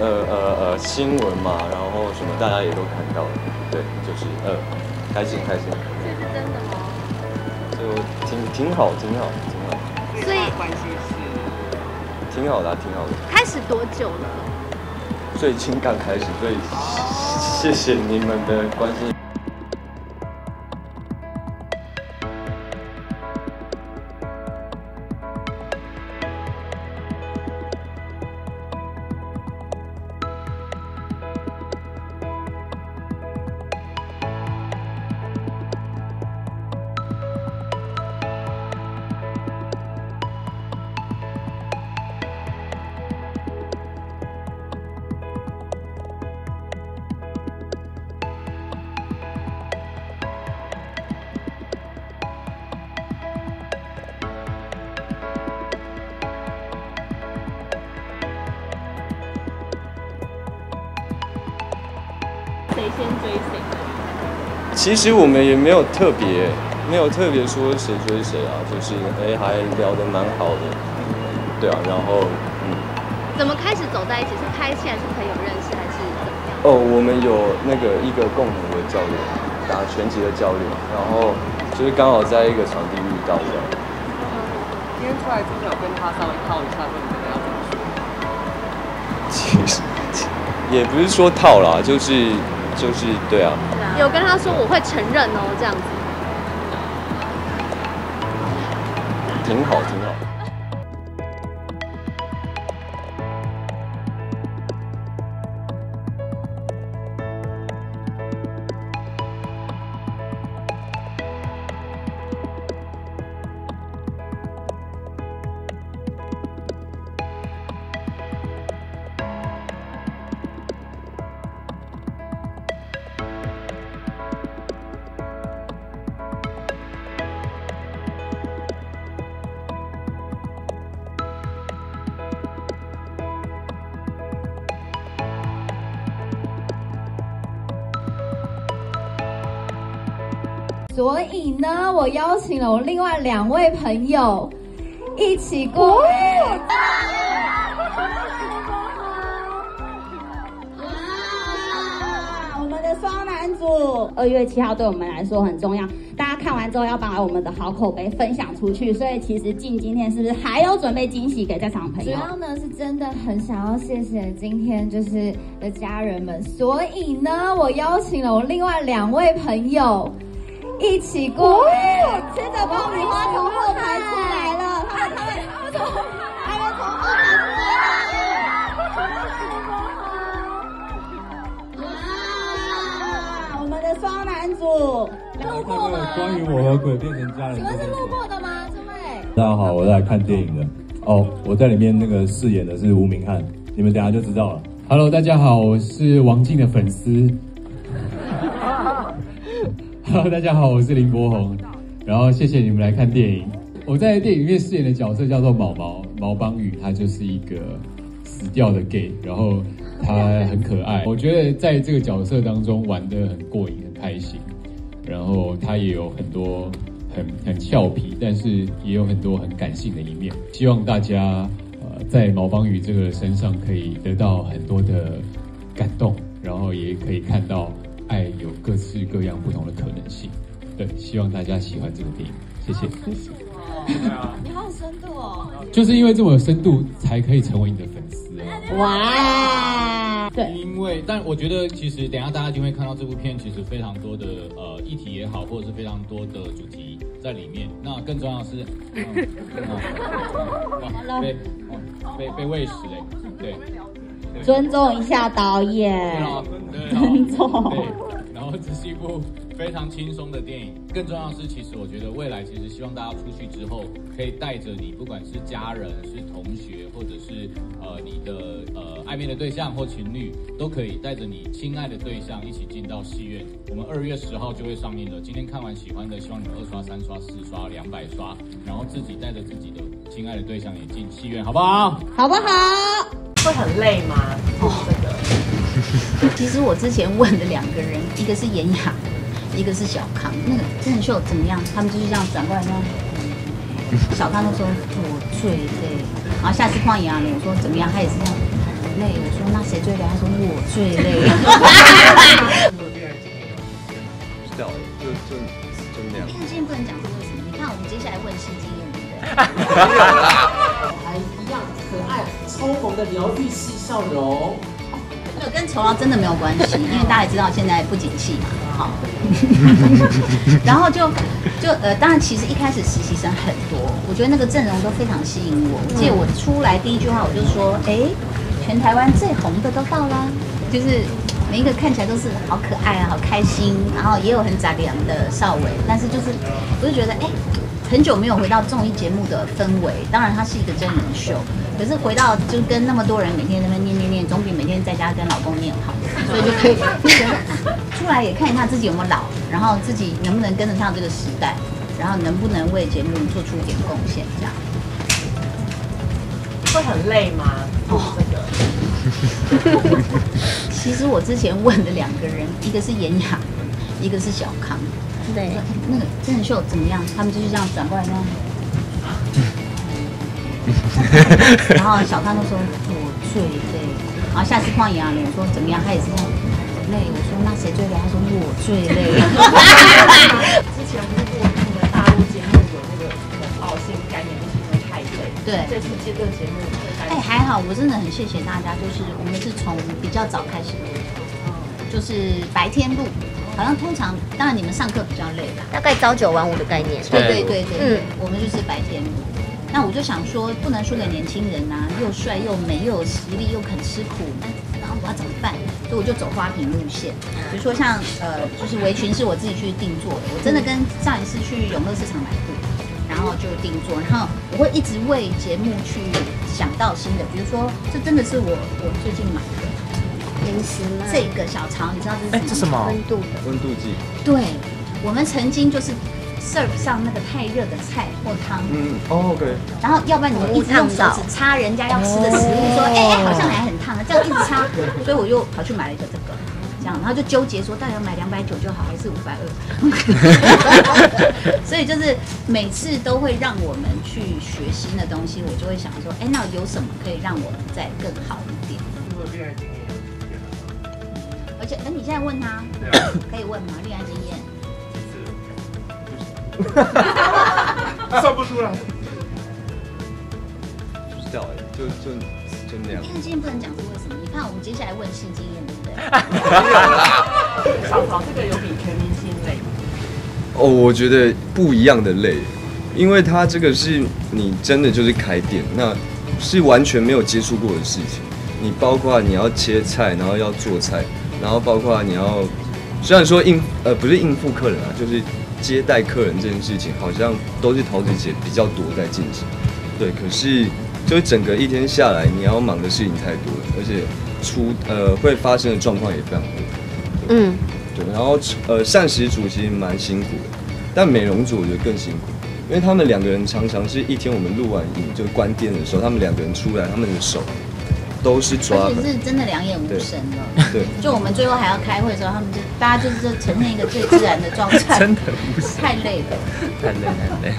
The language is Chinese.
呃呃呃新闻嘛，然后什么大家也都看到了，对，就是呃开心开心。这是真的吗？就挺挺好，挺好，挺好。所以关系是挺好的，挺好的。开始多久了？最近刚开始，所以谢谢你们的关心。先追谁？其实我们也没有特别，没有特别说谁追谁啊，就是哎还聊得蛮好的，对啊，然后嗯，怎么开始走在一起？是拍戏还是朋友认识，还是怎么样？哦，我们有那个一个共同的教练，打拳击的教练，然后就是刚好在一个场地遇到这样。今天出来之前有跟他稍微套一下，说你们要怎么说？其实也不是说套啦，就是就是对啊，有跟他说我会承认哦，这样子。挺好挺好。所以呢，我邀请了我另外两位朋友一起过来。哇，我们的双男主，二月七号对我们来说很重要，大家看完之后要把我们的好口碑分享出去。所以其实静今天是不是还有准备惊喜给在场的朋友？主要呢是真的很想要谢谢今天就是的家人们，所以呢，我邀请了我另外两位朋友一起过来，吃着爆米花从后排出来了，他们他们他们从他们从后排出来了，哇，我们的双男主路过吗？关于我和鬼变成家人请问是路过的吗？这位？大家好，我是来看电影的。哦，我在里面那个饰演的是吴明翰，你们等下就知道了。Hello，大家好，我是王静的粉丝。大家好，我是林柏宏。然后谢谢你们来看电影。我在电影里面饰演的角色叫做毛毛毛邦宇，他就是一个死掉的 gay，然后他很可爱。我觉得在这个角色当中玩得很过瘾，很开心。然后他也有很多很很俏皮，但是也有很多很感性的一面。希望大家呃在毛邦宇这个身上可以得到很多的感动，然后也可以看到爱有各式各样不同的可性。对，希望大家喜欢这个电影，谢谢。谢谢你好有深度哦！就是因为这么有深度，才可以成为你的粉丝哦。哇，对，因为，但我觉得其实等一下大家一定会看到这部片，其实非常多的呃议题也好，或者是非常多的主题在里面。那更重要的是，嗯 嗯被哦被被喂食嘞，对，尊重一下导演尊重。对，然后这是一部非常轻松的电影。更重要的是，其实我觉得未来其实希望大家出去之后，可以带着你，不管是家人、是同学，或者是呃你的呃暧昧的对象或情侣，都可以带着你亲爱的对象一起进到戏院。我们二月十号就会上映了。今天看完喜欢的，希望你们二刷、三刷、四刷、两百刷，然后自己带着自己的亲爱的对象也进戏院，好不好？好不好？会很累吗？这个 其实我之前问的两个人，一个是严雅，一个是小康。那个真人秀怎么样？他们就是这样转过来这样。小康都说我最累，然后下次换严雅了，我说怎么样？他也是这样。累。我说那谁最累？他说我最累。不知道，就就就那样你。看今天不能讲是为什么？你看我们接下来问新经验，对不对？还一样可爱超红的疗愈系笑容。这个跟酬劳真的没有关系，因为大家也知道现在不景气嘛，然后就就呃，当然其实一开始实习生很多，我觉得那个阵容都非常吸引我。我记得我出来第一句话我就说，哎，全台湾最红的都到啦，就是每一个看起来都是好可爱啊，好开心，然后也有很杂粮的少伟，但是就是我就觉得，哎，很久没有回到综艺节目的氛围，当然它是一个真人秀，可是回到就跟那么多人每天在那边念念念，总比每天在家跟老公念好，所以就可以出来也看一下自己有没有老，然后自己能不能跟得上这个时代，然后能不能为节目做出一点贡献，这样。会很累吗？哦，这 个其实我之前问的两个人，一个是严雅，一个是小康。对那个真人秀怎么样？他们就是这样转过来这样。然后小康就说我最累，然后下次换杨磊，我说怎么样？他也是这样累。我说那谁最累？他说我最累。之前不是做那个大陆节目有那个傲性概念，就是因为太累。对这次这个节目会哎，还好，我真的很谢谢大家，就是我们是从比较早开始录，就是白天录，好像通常当然你们上课比较累啦，大概朝九晚五的概念。对对对对，嗯嗯，我们就是白天录。那我就想说，不能输给年轻人呐、又帅又美又有实力又肯吃苦，那然后我要怎么办？所以我就走花瓶路线，比如说像呃，就是围裙是我自己去定做的，我真的跟上一次去永乐市场买布，然后就定做，然后我会一直为节目去想到新的，比如说这真的是我我最近买的零食吗？这个小肠，你知道这是什么吗？温度的。温度计，对，我们曾经就是 serve 上那个太热的菜或汤，嗯，哦，OK，然后要不然你就一直用手指擦人家要吃的食物，说哎哎、好像还很烫啊，这样一直擦，所以我又跑去买了一个这个，这样，然后就纠结说到底要买两百九就好还是五百二，所以就是每次都会让我们去学新的东西，我就会想说，哎，那有什么可以让我们再更好一点？而且，哎，你现在问他，可以问吗？恋爱经验？算不出来。不知道哎，就就就那样。因为今天不能讲是为什么？你看我们接下来问性经验，对不对？草草这个有比全明星累吗？哦，我觉得不一样的累，因为它这个是你真的就是开店，那是完全没有接触过的事情。你包括你要切菜，然后要做菜，然后包括你要，虽然说应呃不是应付客人啊，就是接待客人这件事情，好像都是桃子姐比较多在进行。对，可是就是整个一天下来，你要忙的事情太多了，而且出呃会发生的状况也非常多。嗯，对，然后呃，膳食组其实蛮辛苦的，但美容组我觉得更辛苦，因为他们两个人常常是一天我们录完影就关店的时候，他们两个人出来，他们的手都是而且是真的两眼无神了。对，就我们最后还要开会的时候，他们就大家就是呈现一个最自然的状态，真的太累了。太累太累。